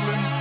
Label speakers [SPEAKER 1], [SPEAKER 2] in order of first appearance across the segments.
[SPEAKER 1] hustling.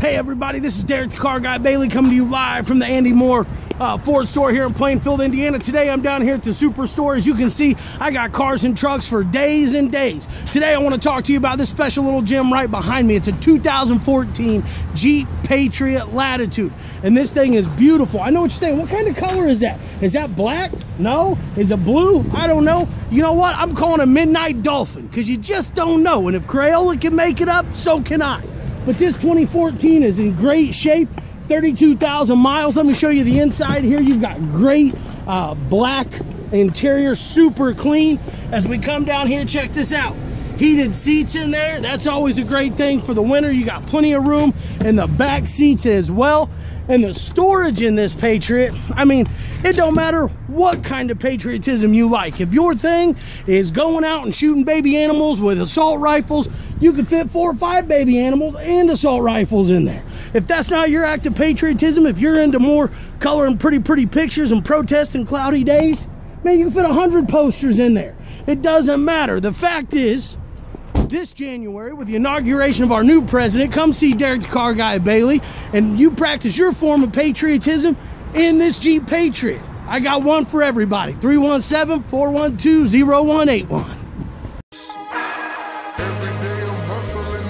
[SPEAKER 2] Hey everybody, this is Derek the Car Guy Bailey coming to you live from the Andy Mohr uh, Ford store here in Plainfield, Indiana. Today I'm down here at the Superstore. As you can see, I got cars and trucks for days and days. Today I want to talk to you about this special little gem right behind me. It's a 2014 Jeep Patriot Latitude. And this thing is beautiful. I know what you're saying. What kind of color is that? Is that black? No? Is it blue? I don't know. You know what? I'm calling a Midnight Dolphin because you just don't know. And if Crayola can make it up, so can I. But this 2014 is in great shape. 32,000 miles. Let me show you the inside here. You've got great uh, black interior, super clean. As we come down here, check this out. Heated seats in there. That's always a great thing for the winter. You got plenty of room in the back seats as well and the storage in this Patriot, I mean, it don't matter what kind of patriotism you like. If your thing is going out and shooting baby animals with assault rifles, you can fit four or five baby animals and assault rifles in there. If that's not your act of patriotism, if you're into more color and pretty, pretty pictures and protesting cloudy days, man, you can fit a hundred posters in there. It doesn't matter. The fact is, this January with the inauguration of our new president. Come see Derek the Car Guy Bailey, and you practice your form of patriotism in this Jeep Patriot. I got one for everybody 317 412 0181. Every day I'm hustling.